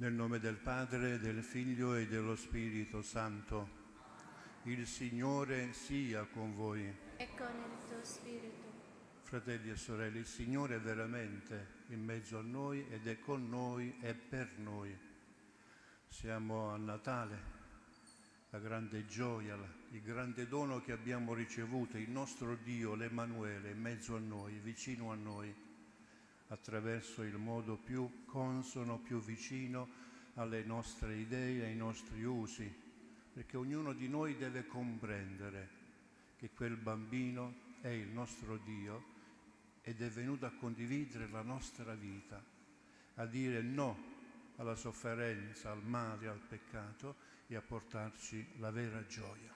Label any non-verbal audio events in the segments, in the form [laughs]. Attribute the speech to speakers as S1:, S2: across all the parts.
S1: Nel nome del Padre, del Figlio e dello Spirito Santo. Il Signore sia con voi.
S2: e con il tuo spirito.
S1: Fratelli e sorelle, il Signore è veramente in mezzo a noi ed è con noi e per noi. Siamo a Natale, la grande gioia, il grande dono che abbiamo ricevuto, il nostro Dio, l'Emanuele, in mezzo a noi, vicino a noi, attraverso il modo più consono, più vicino alle nostre idee, ai nostri usi, perché ognuno di noi deve comprendere che quel bambino è il nostro Dio ed è venuto a condividere la nostra vita, a dire no alla sofferenza, al male, al peccato e a portarci la vera gioia.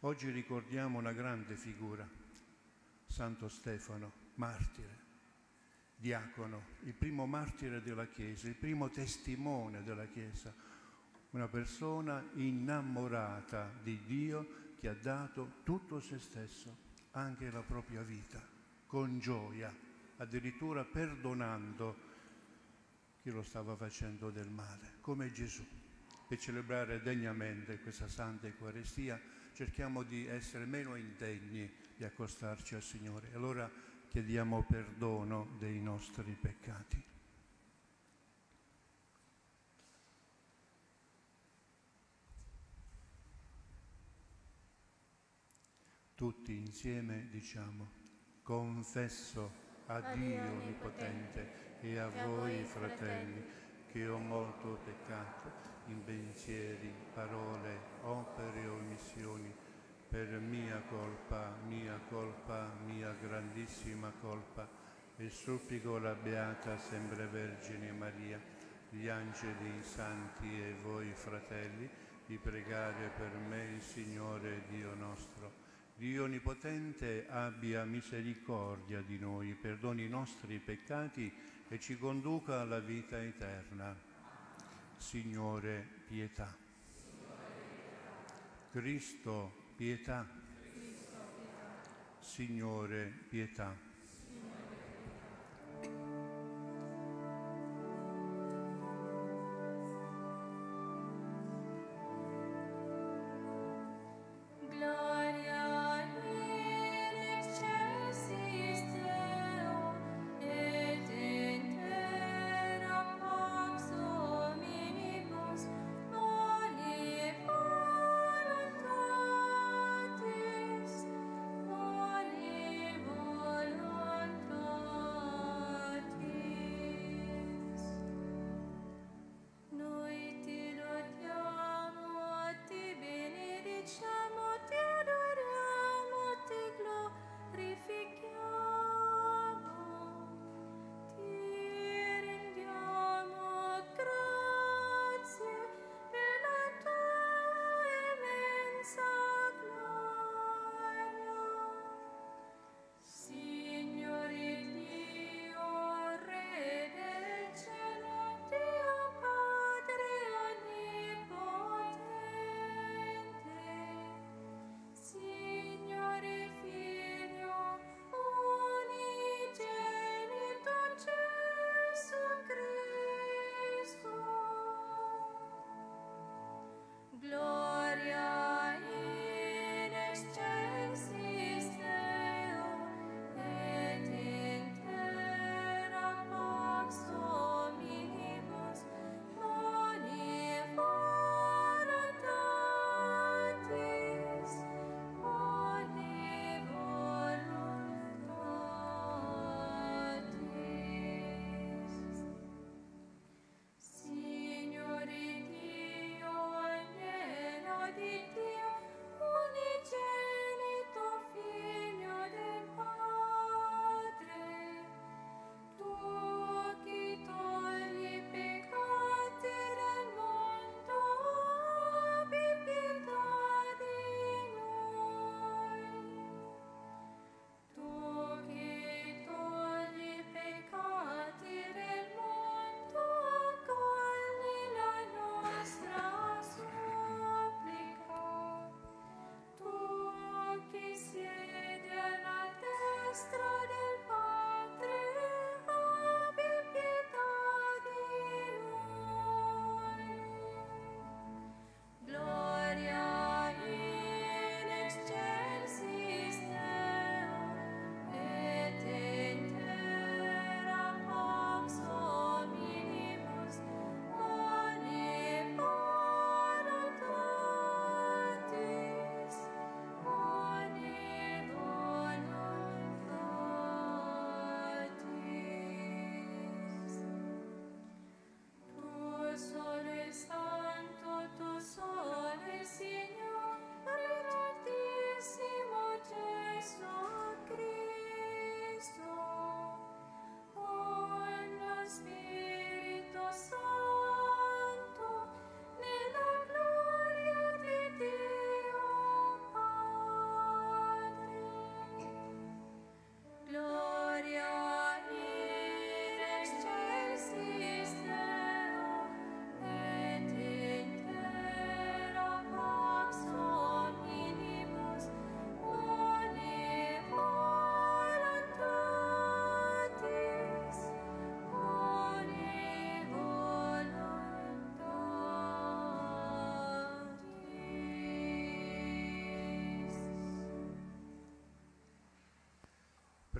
S1: Oggi ricordiamo una grande figura, Santo Stefano, martire, diacono, il primo martire della Chiesa, il primo testimone della Chiesa, una persona innamorata di Dio che ha dato tutto se stesso, anche la propria vita, con gioia, addirittura perdonando chi lo stava facendo del male, come Gesù. Per celebrare degnamente questa Santa Eucaristia cerchiamo di essere meno indegni di accostarci al Signore. Allora chiediamo perdono dei nostri peccati. Tutti insieme diciamo, confesso a Dio Onnipotente e a voi fratelli che ho molto peccato in pensieri, parole, opere o omissioni, per mia colpa, mia colpa, mia grandissima colpa, e supplico la Beata sempre Vergine Maria, gli angeli, i santi e voi fratelli, di pregare per me il Signore Dio nostro. Dio Onnipotente abbia misericordia di noi, perdoni i nostri peccati e ci conduca alla vita eterna. Signore, pietà. Cristo, pietà. Signore, pietà.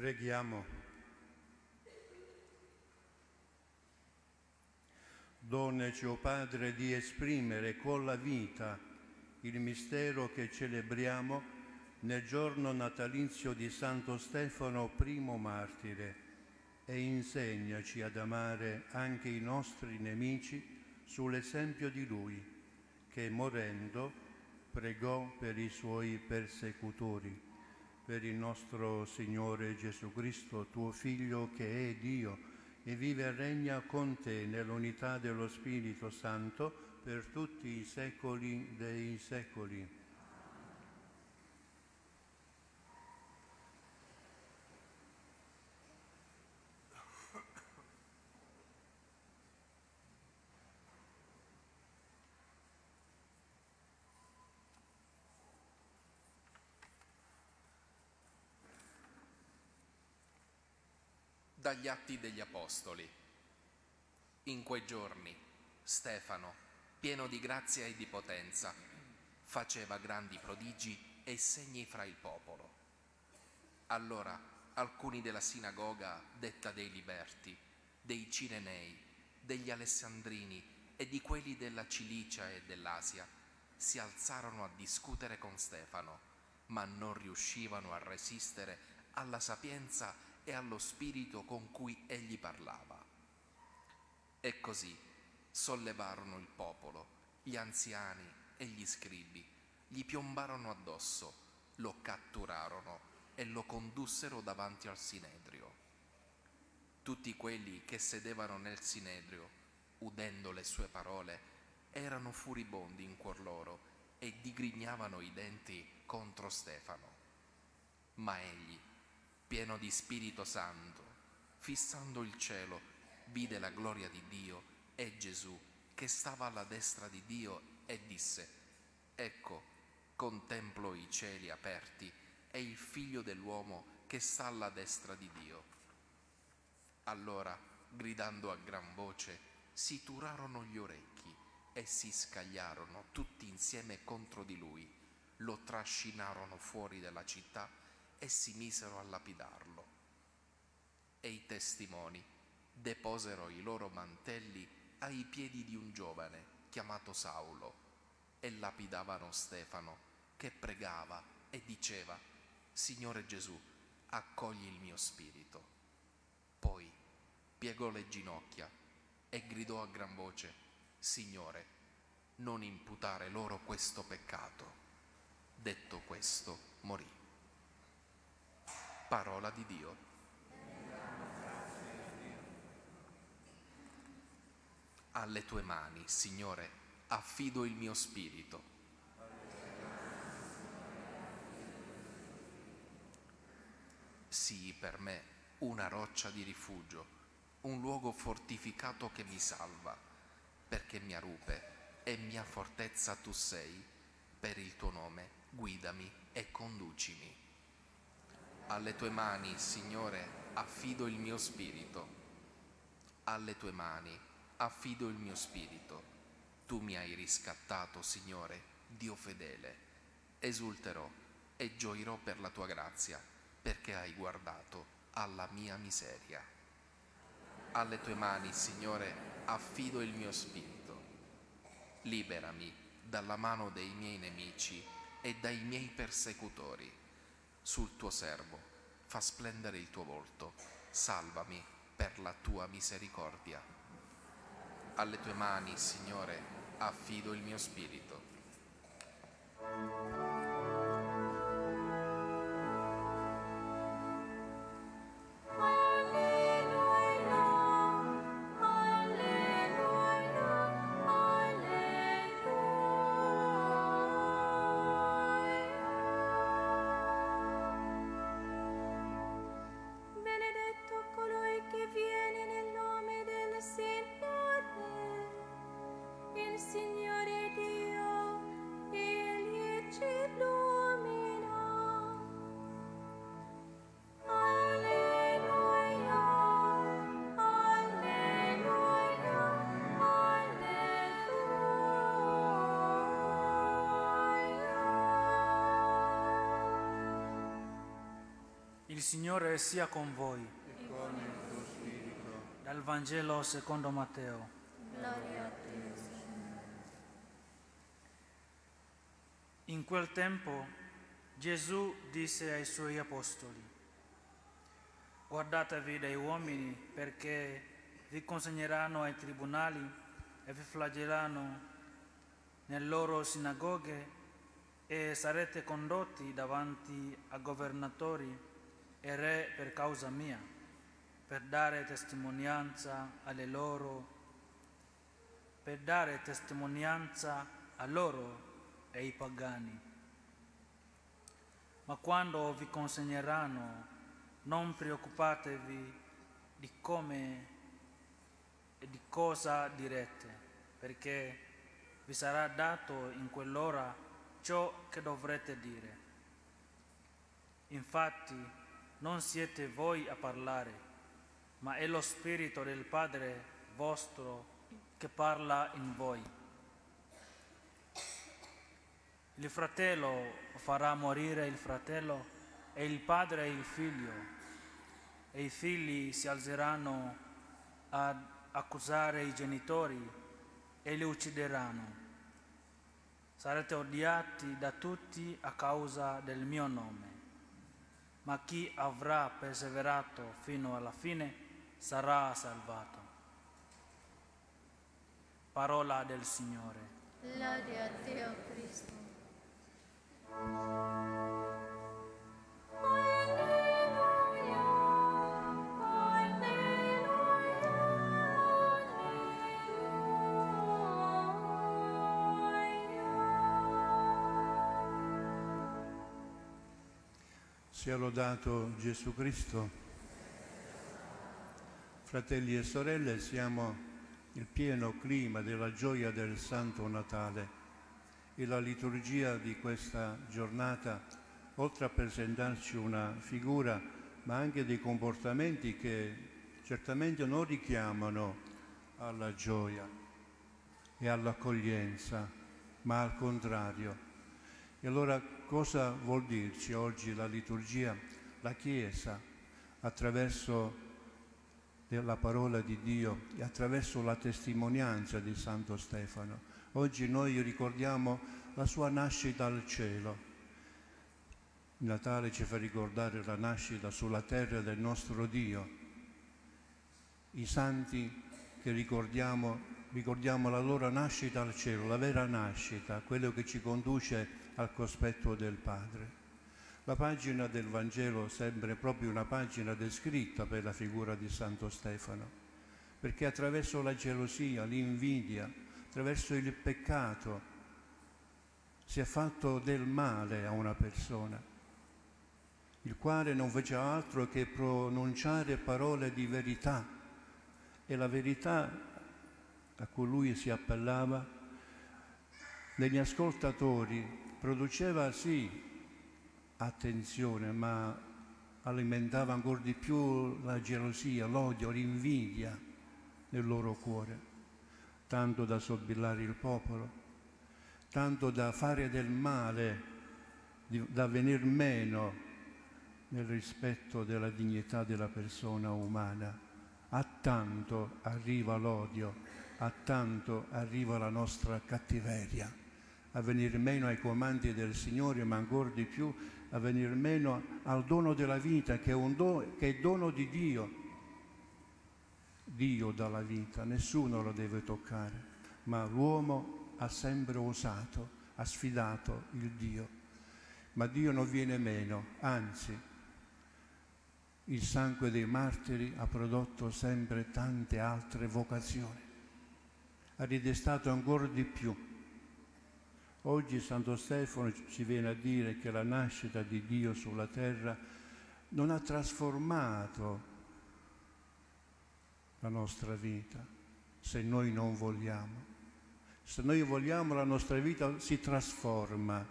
S1: Preghiamo. Donaci, o Padre, di esprimere con la vita il mistero che celebriamo nel giorno natalizio di Santo Stefano, primo martire, e insegnaci ad amare anche i nostri nemici sull'esempio di lui, che morendo pregò per i suoi persecutori per il nostro Signore Gesù Cristo, tuo Figlio che è Dio e vive e regna con te nell'unità dello Spirito Santo per tutti i secoli dei secoli.
S3: Dagli Atti degli Apostoli. In quei giorni Stefano, pieno di grazia e di potenza, faceva grandi prodigi e segni fra il popolo. Allora alcuni della sinagoga, detta dei liberti, dei Cirenei, degli Alessandrini e di quelli della Cilicia e dell'Asia, si alzarono a discutere con Stefano, ma non riuscivano a resistere alla sapienza e allo spirito con cui egli parlava. E così sollevarono il popolo, gli anziani e gli scribi, gli piombarono addosso, lo catturarono e lo condussero davanti al Sinedrio. Tutti quelli che sedevano nel Sinedrio, udendo le sue parole, erano furibondi in cuor loro e digrignavano i denti contro Stefano. Ma egli, pieno di Spirito Santo, fissando il cielo, vide la gloria di Dio e Gesù che stava alla destra di Dio e disse, ecco, contemplo i cieli aperti e il figlio dell'uomo che sta alla destra di Dio. Allora, gridando a gran voce, si turarono gli orecchi e si scagliarono tutti insieme contro di lui, lo trascinarono fuori della città e si misero a lapidarlo. E i testimoni deposero i loro mantelli ai piedi di un giovane chiamato Saulo e lapidavano Stefano che pregava e diceva, Signore Gesù, accogli il mio spirito. Poi piegò le ginocchia e gridò a gran voce, Signore, non imputare loro questo peccato. Detto questo, morì. Parola di Dio. Alle tue mani, Signore, affido il mio spirito. Sii per me una roccia di rifugio, un luogo fortificato che mi salva, perché mia rupe e mia fortezza tu sei, per il tuo nome guidami e conducimi. Alle tue mani, Signore, affido il mio spirito. Alle tue mani affido il mio spirito. Tu mi hai riscattato, Signore, Dio fedele. Esulterò e gioirò per la tua grazia, perché hai guardato alla mia miseria. Alle tue mani, Signore, affido il mio spirito. Liberami dalla mano dei miei nemici e dai miei persecutori sul tuo servo, fa splendere il tuo volto, salvami per la tua misericordia. Alle tue mani, Signore, affido il mio spirito.
S4: Il Signore
S5: sia con voi.
S1: E con il tuo spirito.
S5: Dal Vangelo secondo Matteo.
S2: Gloria a te, Signore.
S5: In quel tempo Gesù disse ai suoi apostoli, guardatevi dai uomini perché vi consegneranno ai tribunali e vi flagelleranno nelle loro sinagoghe e sarete condotti davanti a governatori e re per causa mia, per dare testimonianza alle loro, per dare testimonianza a loro e ai pagani. Ma quando vi consegneranno, non preoccupatevi di come e di cosa direte, perché vi sarà dato in quell'ora ciò che dovrete dire. Infatti non siete voi a parlare, ma è lo Spirito del Padre vostro che parla in voi. Il fratello farà morire il fratello e il padre il figlio, e i figli si alzeranno ad accusare i genitori e li uccideranno. Sarete odiati da tutti a causa del mio nome, ma chi avrà perseverato fino alla fine sarà salvato. Parola del Signore.
S2: Lode a te, o Cristo.
S1: Sia lodato Gesù Cristo. Fratelli e sorelle, siamo nel pieno clima della gioia del Santo Natale e la liturgia di questa giornata, oltre a presentarci una figura, ma anche dei comportamenti che certamente non richiamano alla gioia e all'accoglienza, ma al contrario. E allora cosa vuol dirci oggi la liturgia? La Chiesa, attraverso la parola di Dio e attraverso la testimonianza di Santo Stefano. Oggi noi ricordiamo la sua nascita al cielo. Il Natale ci fa ricordare la nascita sulla terra del nostro Dio. I santi che ricordiamo, ricordiamo la loro nascita al cielo, la vera nascita, quello che ci conduce al cospetto del Padre. La pagina del Vangelo sembra proprio una pagina descritta per la figura di Santo Stefano, perché attraverso la gelosia, l'invidia, attraverso il peccato si è fatto del male a una persona, il quale non faceva altro che pronunciare parole di verità e la verità a cui lui si appellava negli ascoltatori produceva sì attenzione, ma alimentava ancora di più la gelosia, l'odio, l'invidia nel loro cuore, tanto da sobillare il popolo, tanto da fare del male, da venir meno nel rispetto della dignità della persona umana. A tanto arriva l'odio, a tanto arriva la nostra cattiveria, a venire meno ai comandi del Signore, ma ancora di più a venire meno al dono della vita, che è, un dono, che è dono di Dio. Dio dà la vita, nessuno la deve toccare, ma l'uomo ha sempre osato, ha sfidato il Dio. Ma Dio non viene meno, anzi, il sangue dei martiri ha prodotto sempre tante altre vocazioni, ha ridestato ancora di più Oggi Santo Stefano ci viene a dire che la nascita di Dio sulla terra non ha trasformato la nostra vita, se noi non vogliamo. Se noi vogliamo la nostra vita si trasforma,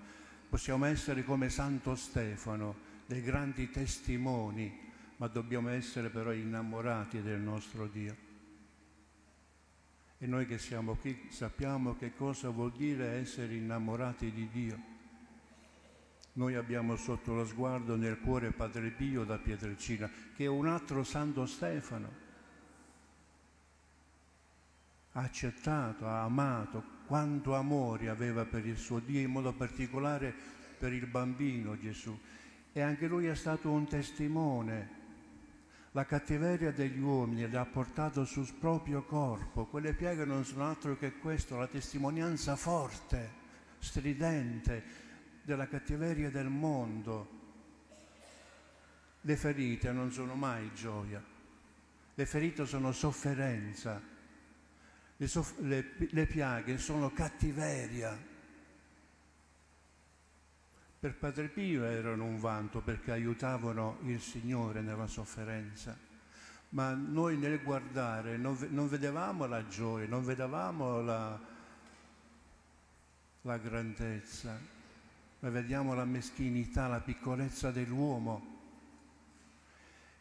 S1: possiamo essere come Santo Stefano, dei grandi testimoni, ma dobbiamo essere però innamorati del nostro Dio. E noi che siamo qui sappiamo che cosa vuol dire essere innamorati di Dio. Noi abbiamo sotto lo sguardo nel cuore Padre Pio da Pietrelcina, che è un altro Santo Stefano. Ha accettato, ha amato, quanto amore aveva per il suo Dio, in modo particolare per il bambino Gesù. E anche lui è stato un testimone. La cattiveria degli uomini l'ha portato sul proprio corpo. Quelle pieghe non sono altro che questo, la testimonianza forte, stridente della cattiveria del mondo. Le ferite non sono mai gioia, le ferite sono sofferenza, le, soff- le, le piaghe sono cattiveria. Per Padre Pio erano un vanto perché aiutavano il Signore nella sofferenza, ma noi nel guardare non, non vedevamo la gioia, non vedevamo la, la grandezza, ma vediamo la meschinità, la piccolezza dell'uomo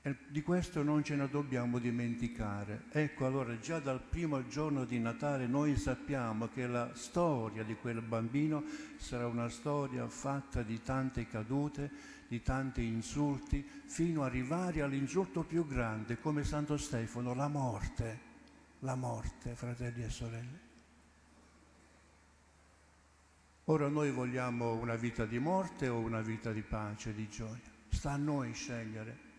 S1: e di questo non ce ne dobbiamo dimenticare. Ecco allora già dal primo giorno di Natale noi sappiamo che la storia di quel bambino sarà una storia fatta di tante cadute, di tanti insulti, fino ad arrivare all'insulto più grande come Santo Stefano, la morte. La morte, fratelli e sorelle. Ora noi vogliamo una vita di morte o una vita di pace, di gioia. Sta a noi scegliere.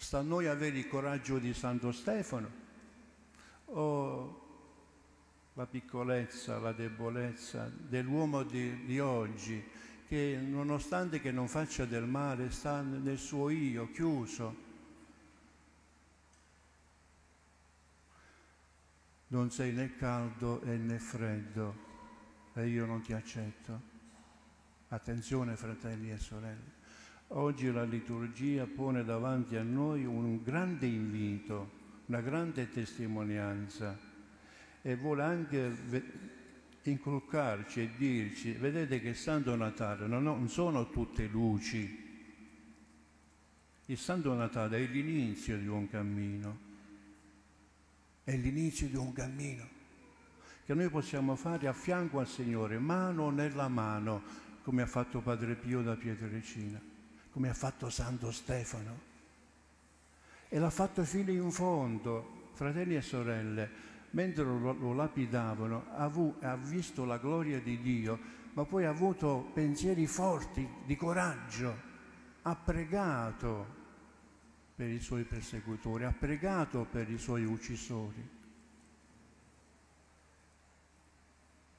S1: Sta a noi avere il coraggio di Santo Stefano o la piccolezza, la debolezza dell'uomo di, di oggi che nonostante che non faccia del male sta nel suo io chiuso. Non sei né caldo né freddo e io non ti accetto. Attenzione fratelli e sorelle. Oggi la liturgia pone davanti a noi un grande invito, una grande testimonianza e vuole anche inculcarci e dirci, vedete che Santo Natale non sono tutte luci, il Santo Natale è l'inizio di un cammino, è l'inizio di un cammino che noi possiamo fare a fianco al Signore, mano nella mano, come ha fatto Padre Pio da Pietrelcina come ha fatto Santo Stefano. E l'ha fatto fino in fondo, fratelli e sorelle, mentre lo, lo lapidavano, avu, ha visto la gloria di Dio, ma poi ha avuto pensieri forti di coraggio, ha pregato per i suoi persecutori, ha pregato per i suoi uccisori.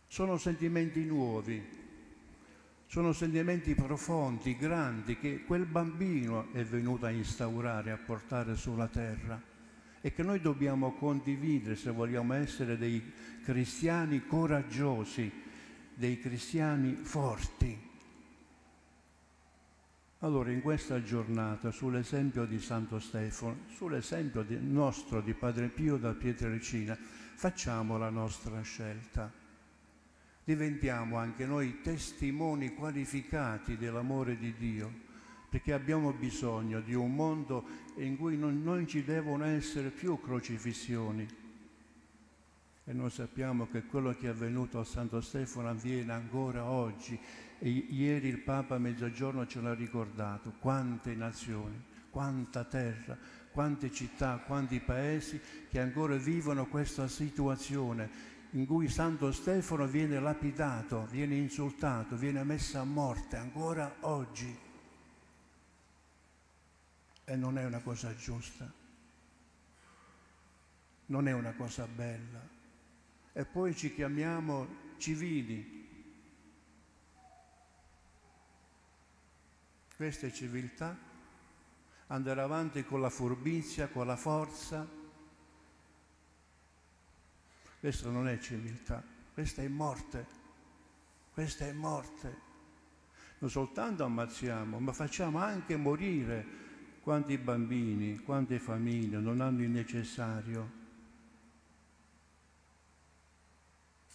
S1: Sono sentimenti nuovi, sono sentimenti profondi, grandi, che quel bambino è venuto a instaurare, a portare sulla terra e che noi dobbiamo condividere se vogliamo essere dei cristiani coraggiosi, dei cristiani forti. Allora in questa giornata, sull'esempio di Santo Stefano, sull'esempio nostro di Padre Pio da Pietrelcina, facciamo la nostra scelta diventiamo anche noi testimoni qualificati dell'amore di Dio, perché abbiamo bisogno di un mondo in cui non, non ci devono essere più crocifissioni. E noi sappiamo che quello che è avvenuto a Santo Stefano avviene ancora oggi. E ieri il Papa a mezzogiorno ce l'ha ricordato, quante nazioni, quanta terra, quante città, quanti paesi che ancora vivono questa situazione in cui Santo Stefano viene lapidato, viene insultato, viene messo a morte ancora oggi. E non è una cosa giusta, non è una cosa bella. E poi ci chiamiamo civili. Questa è civiltà, andare avanti con la furbizia, con la forza, questa non è civiltà, questa è morte, questa è morte. Non soltanto ammazziamo, ma facciamo anche morire quanti bambini, quante famiglie non hanno il necessario.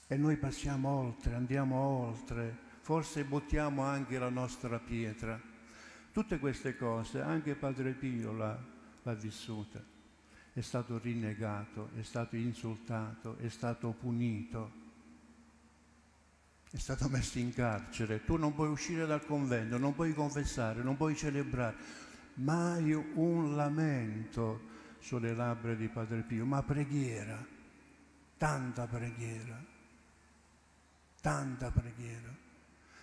S1: E noi passiamo oltre, andiamo oltre, forse buttiamo anche la nostra pietra. Tutte queste cose anche Padre Pio l'ha, vissuta è stato rinnegato, è stato insultato, è stato punito. è stato messo in carcere, tu non puoi uscire dal convento, non puoi confessare, non puoi celebrare, mai un lamento sulle labbra di Padre Pio, ma preghiera, tanta preghiera, tanta preghiera.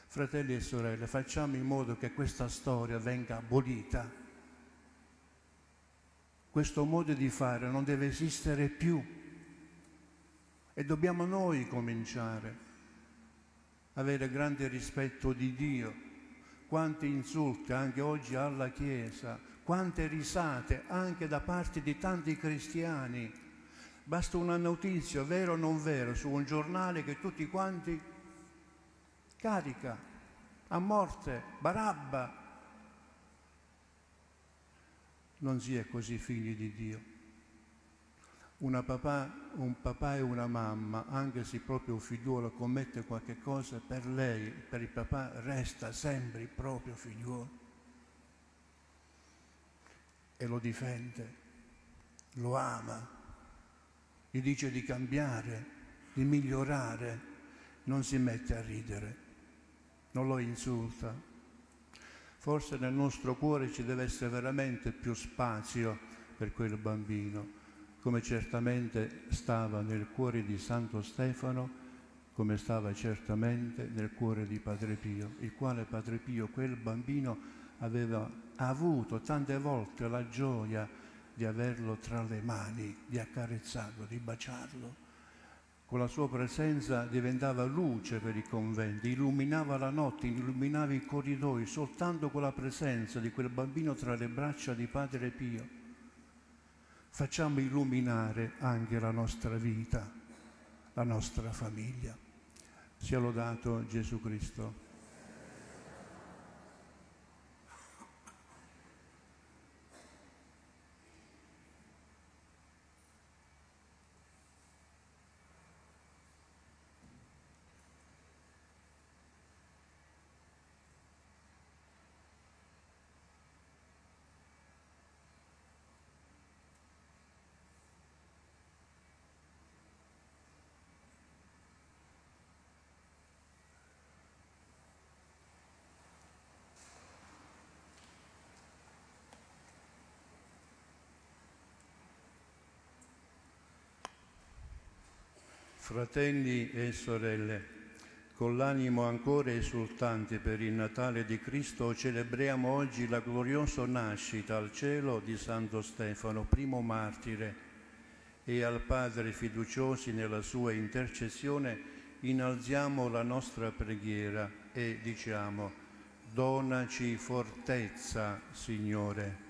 S1: Fratelli e sorelle, facciamo in modo che questa storia venga abolita. Questo modo di fare non deve esistere più e dobbiamo noi cominciare a avere grande rispetto di Dio. Quanti insulti anche oggi alla Chiesa, quante risate anche da parte di tanti cristiani. Basta una notizia, vero o non vero, su un giornale che tutti quanti carica a morte, Barabba. Non si è così figli di Dio. Papà, un papà e una mamma, anche se il proprio figliuolo commette qualche cosa, per lei, per il papà, resta sempre il proprio figliuolo e lo difende, lo ama, gli dice di cambiare, di migliorare, non si mette a ridere, non lo insulta. Forse nel nostro cuore ci deve essere veramente più spazio per quel bambino come certamente stava nel cuore di Santo Stefano, come stava certamente nel cuore di Padre Pio, il quale Padre Pio, quel bambino, aveva avuto tante volte la gioia di averlo tra le mani, di accarezzarlo, di baciarlo. Con la sua presenza diventava luce per i conventi, illuminava la notte, illuminava i corridoi, soltanto con la presenza di quel bambino tra le braccia di Padre Pio facciamo illuminare anche la nostra vita, la nostra famiglia. Sia lodato Gesù Cristo. Fratelli e sorelle, con l'animo ancora esultante per il Natale di Cristo, celebriamo oggi la gloriosa nascita al cielo di Santo Stefano, primo martire, e al Padre fiduciosi nella sua intercessione innalziamo la nostra preghiera e diciamo, donaci fortezza, Signore.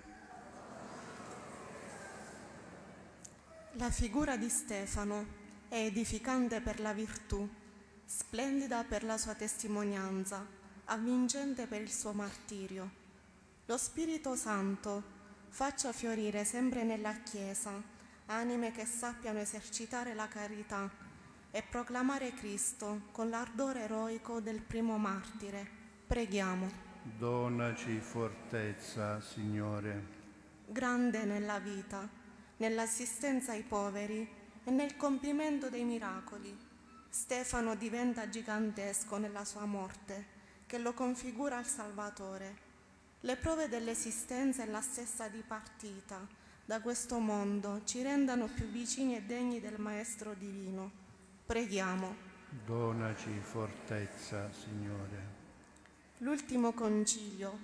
S4: La figura di Stefano è edificante per la virtù, splendida per la sua testimonianza, avvincente per il suo martirio. Lo Spirito Santo faccia fiorire sempre nella Chiesa anime che sappiano esercitare la carità e proclamare Cristo con l'ardore eroico del primo martire. Preghiamo.
S1: Donaci fortezza, Signore.
S4: Grande nella vita, nell'assistenza ai poveri, e nel compimento dei miracoli. Stefano diventa gigantesco nella sua morte, che lo configura al Salvatore. Le prove dell'esistenza e la stessa dipartita da questo mondo ci rendano più vicini e degni del Maestro Divino. Preghiamo.
S1: Donaci fortezza, Signore.
S4: L'ultimo concilio,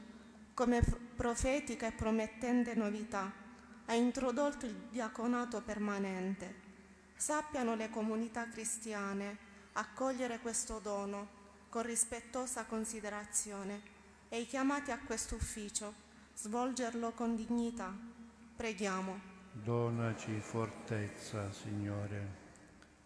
S4: come profetica e promettente novità, ha introdotto il diaconato permanente Sappiano le comunità cristiane accogliere questo dono con rispettosa considerazione e i chiamati a questo ufficio svolgerlo con dignità. Preghiamo.
S1: Donaci fortezza, Signore.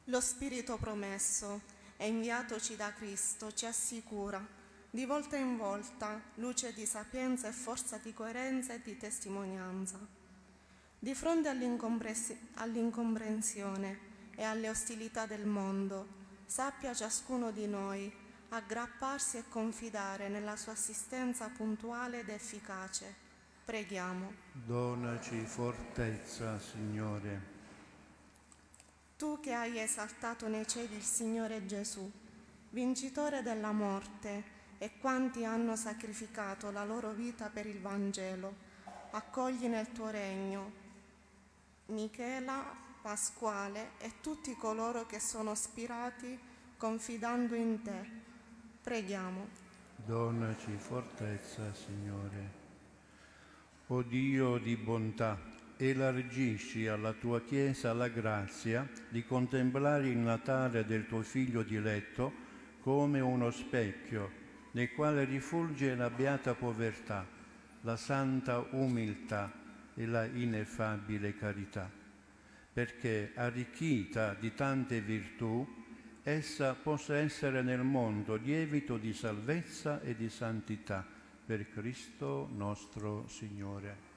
S4: Lo Spirito promesso e inviatoci da Cristo ci assicura di volta in volta luce di sapienza e forza di coerenza e di testimonianza. Di fronte all'incomprensione e alle ostilità del mondo, sappia ciascuno di noi aggrapparsi e confidare nella sua assistenza puntuale ed efficace. Preghiamo.
S1: Donaci fortezza, Signore.
S4: Tu che hai esaltato nei cieli il Signore Gesù vincitore della morte, e quanti hanno sacrificato la loro vita per il Vangelo, accogli nel tuo regno Michela, Pasquale e tutti coloro che sono ispirati confidando in te. Preghiamo.
S2: Donaci fortezza, Signore. O Dio di bontà, elargisci alla tua Chiesa la grazia di contemplare il Natale del tuo Figlio diletto come uno specchio nel quale rifulge la beata povertà, la santa umiltà e la ineffabile carità, perché arricchita di tante virtù, essa possa essere nel mondo lievito di salvezza e di santità per Cristo nostro Signore.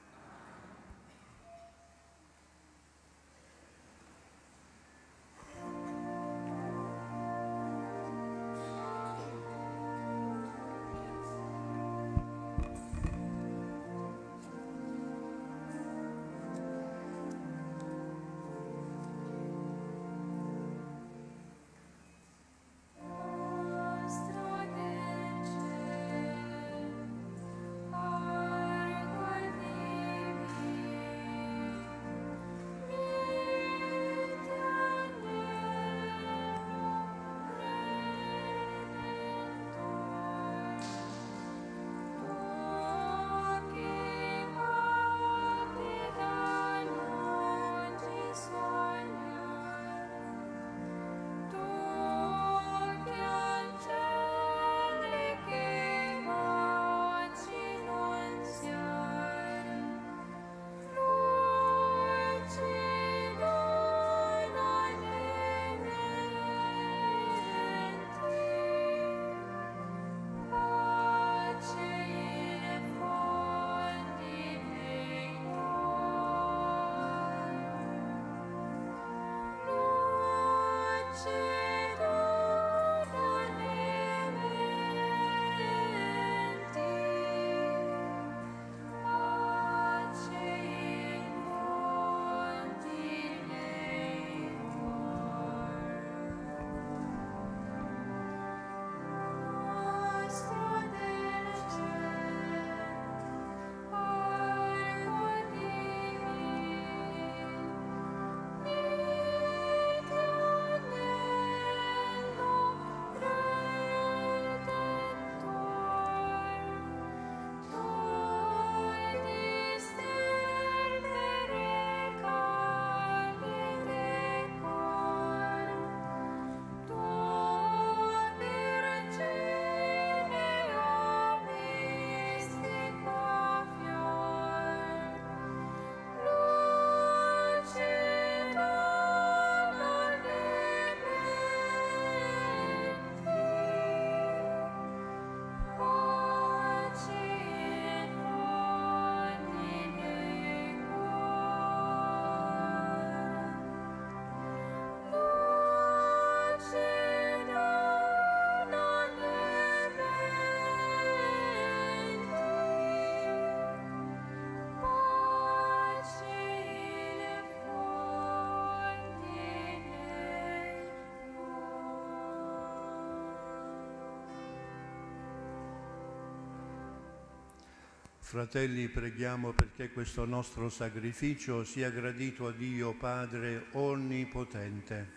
S2: Fratelli, preghiamo perché questo nostro sacrificio sia gradito a Dio Padre Onnipotente.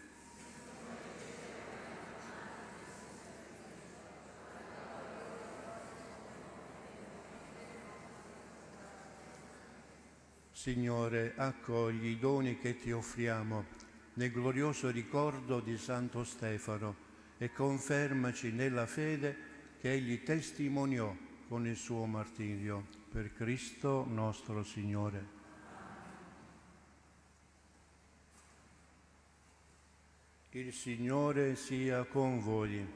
S2: Signore, accogli i doni che ti offriamo nel glorioso ricordo di Santo Stefano e confermaci nella fede che egli testimoniò con il suo martirio per Cristo nostro Signore. Il Signore sia con voi.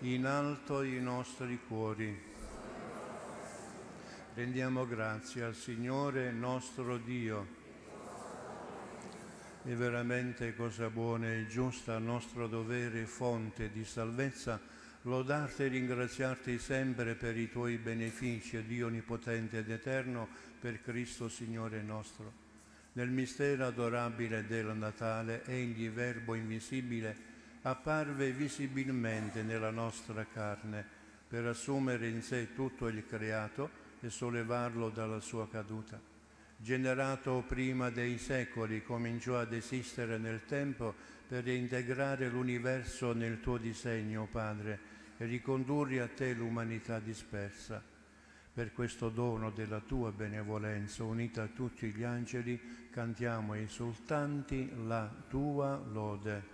S2: In alto i nostri cuori. Rendiamo grazie al Signore nostro Dio. È veramente cosa buona e giusta, nostro dovere fonte di salvezza lodarti e ringraziarti sempre per i tuoi benefici, Dio Onnipotente ed Eterno, per Cristo Signore nostro. Nel mistero adorabile del Natale, Egli, Verbo invisibile,
S1: apparve visibilmente nella nostra carne per assumere in sé tutto il creato e sollevarlo dalla sua caduta. Generato prima dei secoli, cominciò ad esistere nel tempo per integrare l'universo nel tuo disegno, Padre, e ricondurre a te l'umanità dispersa. Per questo dono della tua benevolenza, unita a tutti gli angeli, cantiamo esultanti la tua lode.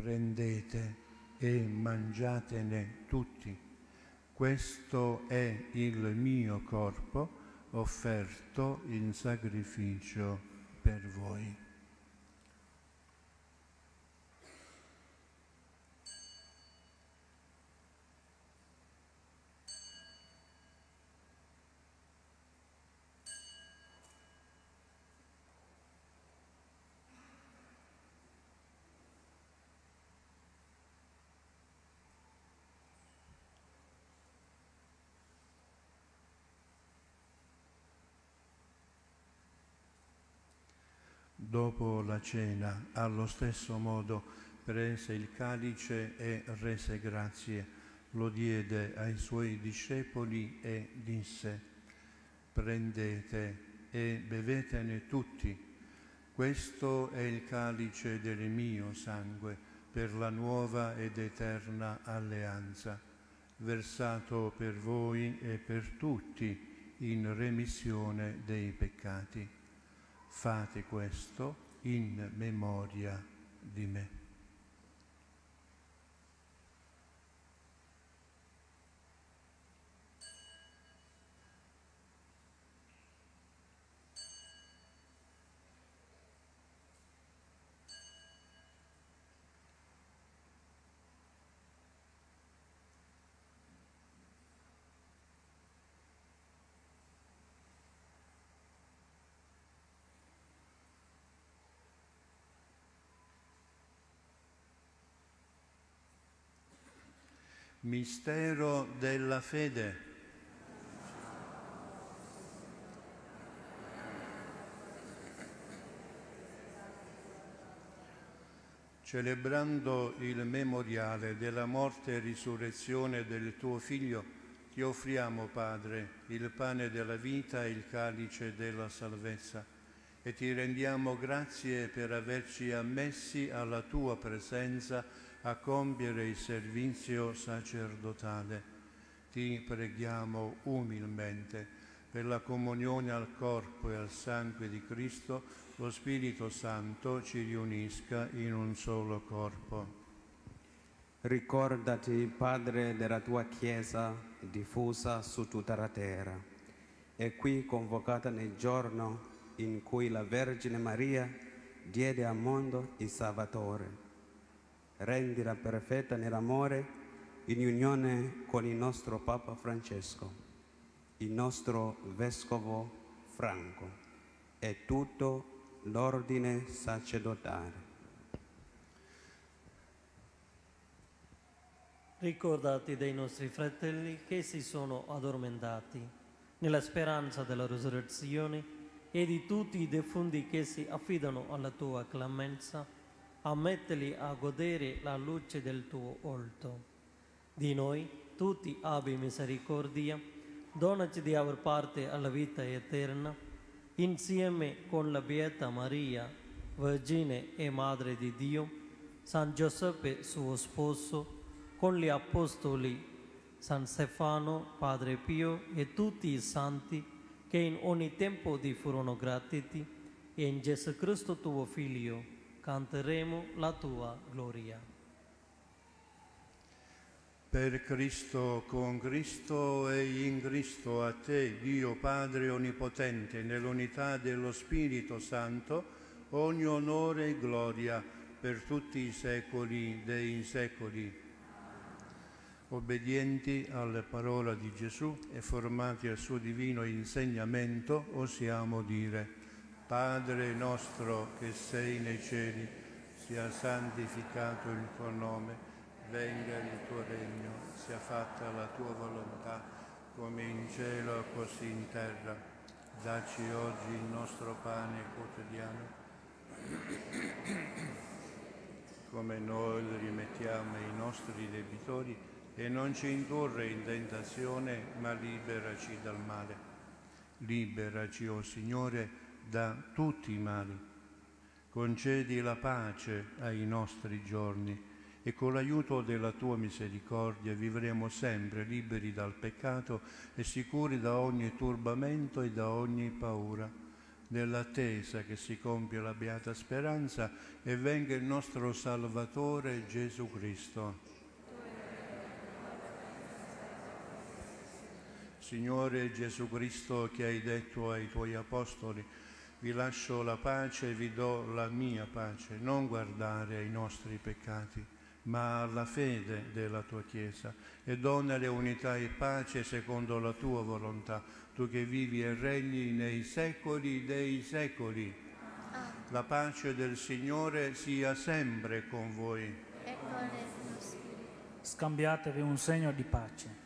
S1: prendete e mangiatene tutti. Questo è il mio corpo offerto in sacrificio per voi. Dopo la cena, allo stesso modo, prese il calice e rese grazie, lo diede ai suoi discepoli e disse, prendete e bevetene tutti, questo è il calice del mio sangue per la nuova ed eterna alleanza, versato per voi e per tutti in remissione dei peccati. Fate questo in memoria di me. Mistero della fede. Celebrando il memoriale della morte e risurrezione del tuo Figlio, ti offriamo, Padre, il pane della vita e il calice della salvezza e ti rendiamo grazie per averci ammessi alla tua presenza a compiere il servizio sacerdotale. Ti preghiamo umilmente per la comunione al corpo e al sangue di Cristo, lo Spirito Santo ci riunisca in un solo corpo.
S6: Ricordati, Padre, della tua Chiesa diffusa su tutta la terra e qui convocata nel giorno in cui la Vergine Maria diede al mondo il Salvatore rendila perfetta nell'amore in unione con il nostro Papa Francesco, il nostro Vescovo Franco e tutto l'ordine sacerdotale.
S7: ricordati dei nostri fratelli che si sono addormentati, nella speranza della risurrezione e di tutti i defunti che si affidano alla tua clemenza, ammettili a godere la luce del tuo volto. Di noi tutti abbi misericordia, donaci di aver parte alla vita eterna, insieme con la Beata Maria, Vergine e Madre di Dio, San Giuseppe suo sposo, con gli Apostoli, San Stefano, Padre Pio e tutti i santi che in ogni tempo ti furono gratiti, e in Gesù Cristo tuo Figlio canteremo la tua gloria.
S1: Per Cristo, con Cristo e in Cristo, a te, Dio Padre Onnipotente, nell'unità dello Spirito Santo, ogni onore e gloria per tutti i secoli dei secoli. Obbedienti alla parola di Gesù e formati al suo divino insegnamento, osiamo dire, Padre nostro che sei nei cieli, sia santificato il tuo nome, venga il tuo regno, sia fatta la tua volontà, come in cielo così in terra. Dacci oggi il nostro pane quotidiano come noi rimettiamo i nostri debitori e non ci indurre in tentazione, ma liberaci dal male. Liberaci, o oh Signore, da tutti i mali. Concedi la pace ai nostri giorni e con l'aiuto della tua misericordia vivremo sempre liberi dal peccato e sicuri da ogni turbamento e da ogni paura nell'attesa che si compia la beata speranza e venga il nostro Salvatore Gesù Cristo. Signore Gesù Cristo che hai detto ai tuoi apostoli, vi lascio la pace e vi do la mia pace, non guardare ai nostri peccati, ma alla fede della tua Chiesa e donale unità e pace secondo la tua volontà tu che vivi e regni nei secoli dei secoli. La pace del Signore sia sempre con voi.
S2: E.
S5: Scambiatevi un segno di pace.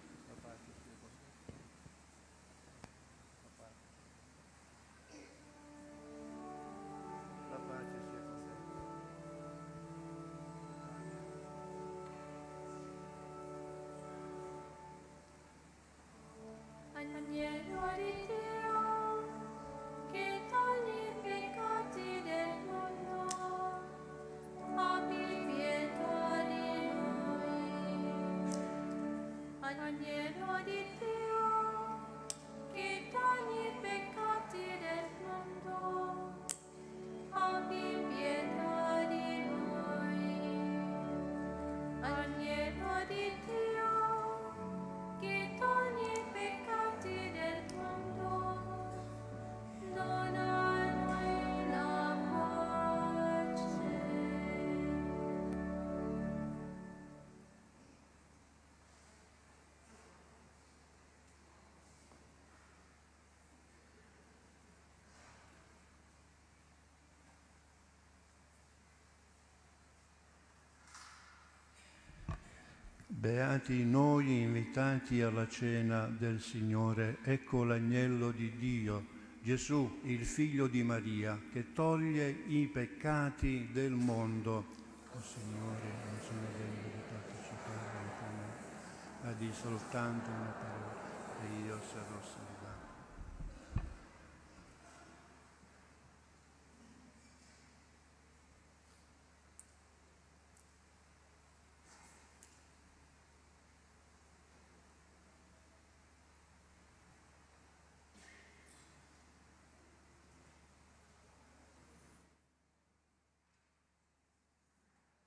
S1: Beati noi invitati alla cena del Signore, ecco l'agnello di Dio, Gesù, il figlio di Maria, che toglie i peccati del mondo. O Signore, non sono degno di partecipare tuo nome, ma di soltanto una parola e io sarò salvato.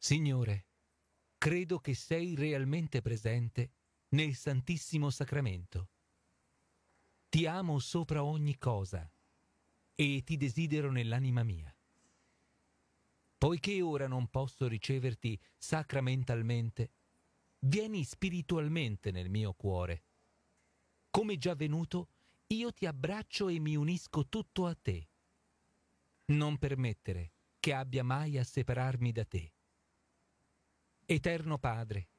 S8: Signore, credo che sei realmente presente nel Santissimo Sacramento. Ti amo sopra ogni cosa e ti desidero nell'anima mia. Poiché ora non posso riceverti sacramentalmente, vieni spiritualmente nel mio cuore. Come già venuto, io ti abbraccio e mi unisco tutto a te. Non permettere che abbia mai a separarmi da te. Eterno Padre,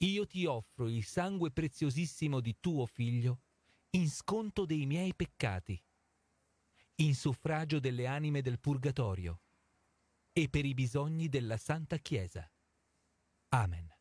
S8: io ti offro il sangue preziosissimo di tuo figlio in sconto dei miei peccati, in suffragio delle anime del purgatorio e per i bisogni della Santa Chiesa. Amen.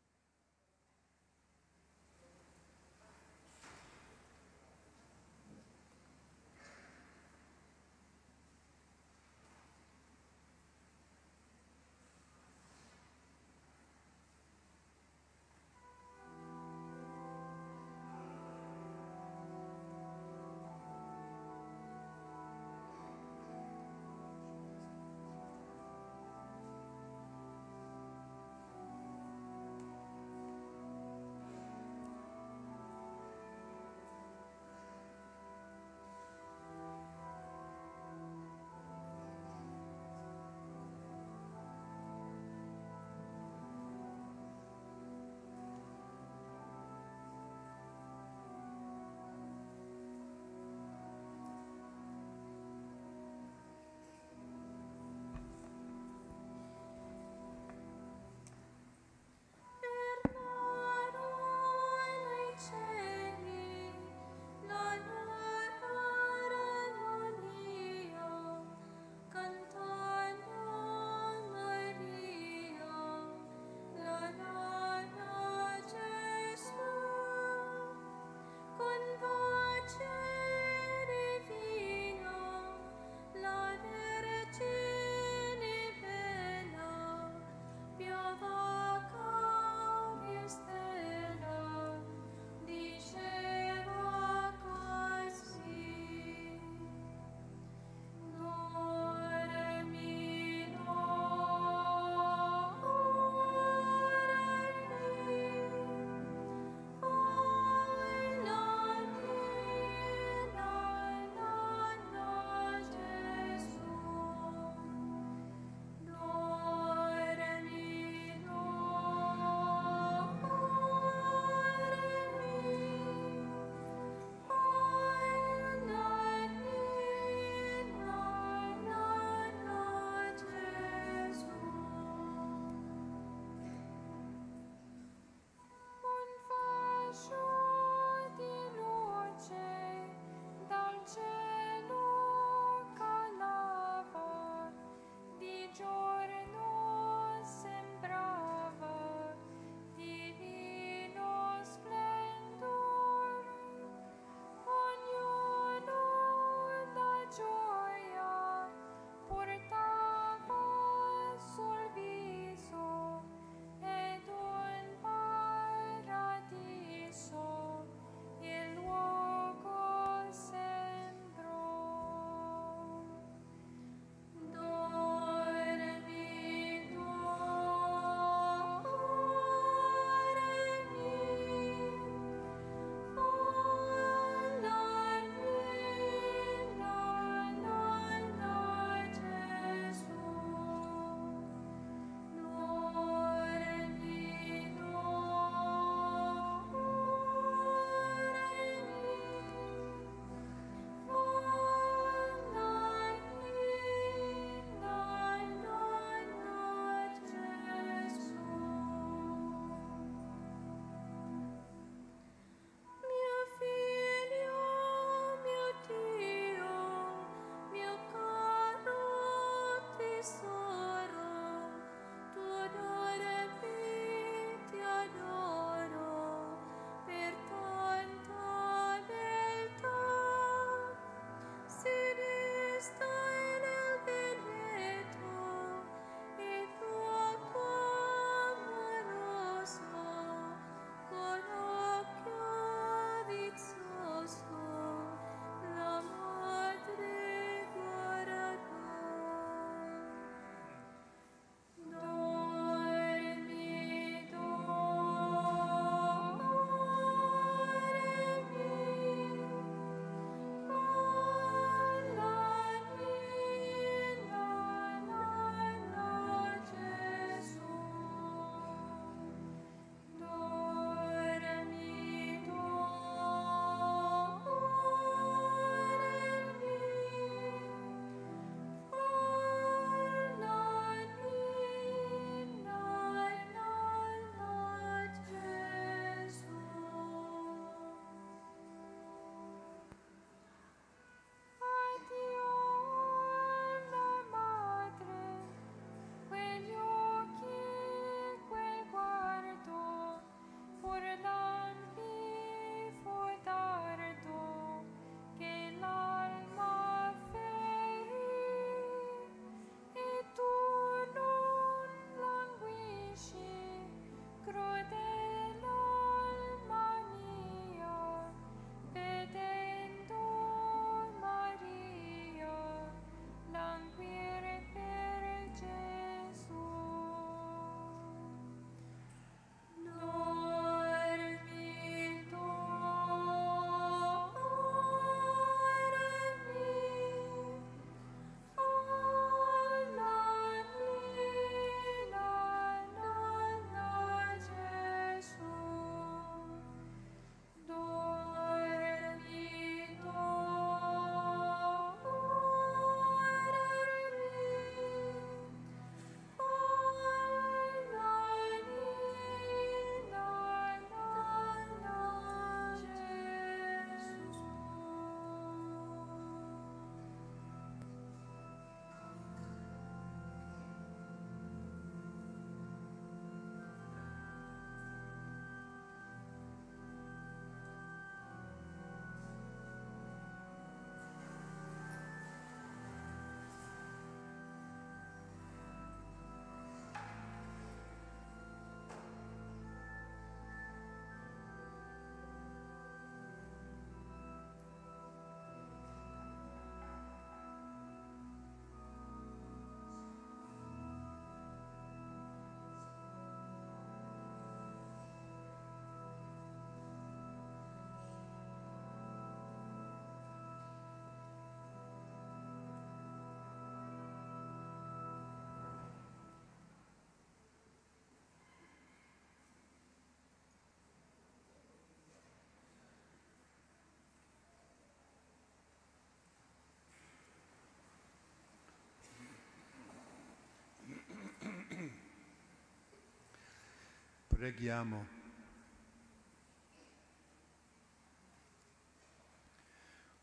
S1: Preghiamo.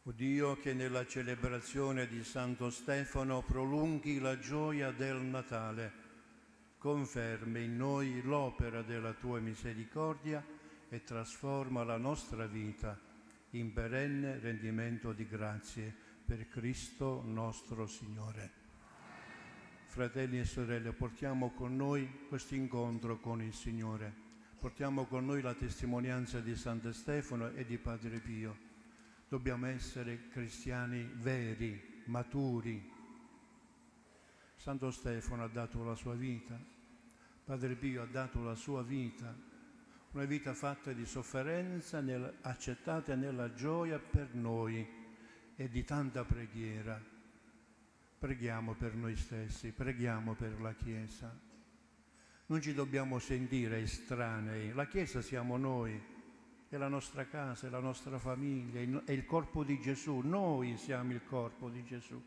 S1: O Dio che nella celebrazione di Santo Stefano prolunghi la gioia del Natale, confermi in noi l'opera della tua misericordia e trasforma la nostra vita in perenne rendimento di grazie per Cristo nostro Signore. Fratelli e sorelle, portiamo con noi questo incontro con il Signore, portiamo con noi la testimonianza di Santo Stefano e di Padre Pio. Dobbiamo essere cristiani veri, maturi. Santo Stefano ha dato la sua vita, Padre Pio ha dato la sua vita, una vita fatta di sofferenza nel, accettata nella gioia per noi e di tanta preghiera. Preghiamo per noi stessi, preghiamo per la Chiesa. Non ci dobbiamo sentire estranei, la Chiesa siamo noi, è la nostra casa, è la nostra famiglia, è il corpo di Gesù, noi siamo il corpo di Gesù.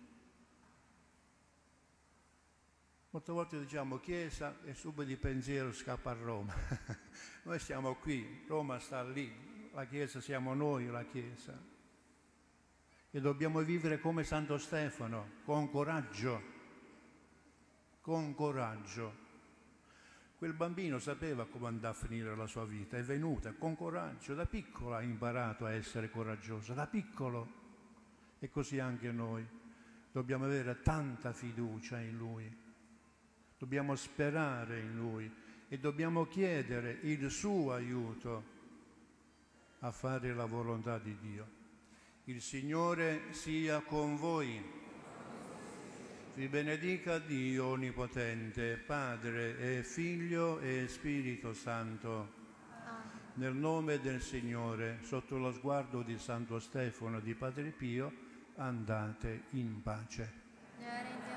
S1: Molte volte diciamo Chiesa e subito il pensiero scappa a Roma. [laughs] noi siamo qui, Roma sta lì, la Chiesa siamo noi, la Chiesa. E dobbiamo vivere come Santo Stefano, con coraggio, con coraggio. Quel bambino sapeva come andava a finire la sua vita, è venuta con coraggio, da piccolo ha imparato a essere coraggioso, da piccolo. E così anche noi dobbiamo avere tanta fiducia in Lui dobbiamo sperare in Lui e dobbiamo chiedere il suo aiuto a fare la volontà di Dio. Il Signore sia con voi. Vi benedica Dio Onnipotente, Padre e Figlio e Spirito Santo. Nel nome del Signore, sotto lo sguardo di Santo Stefano e di Padre Pio, andate in pace.